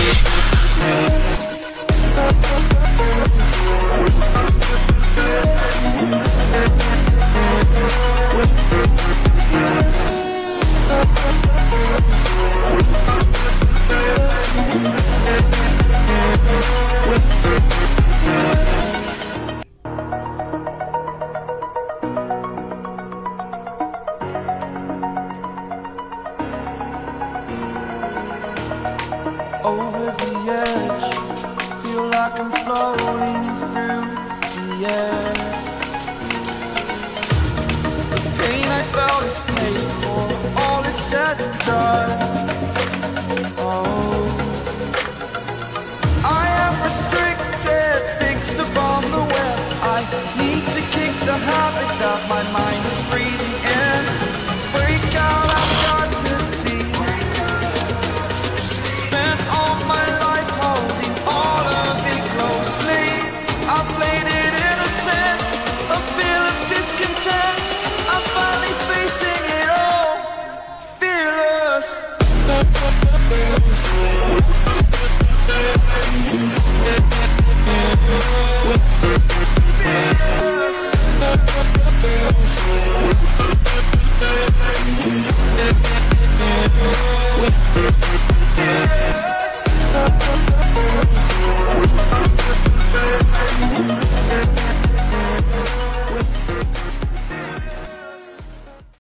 Over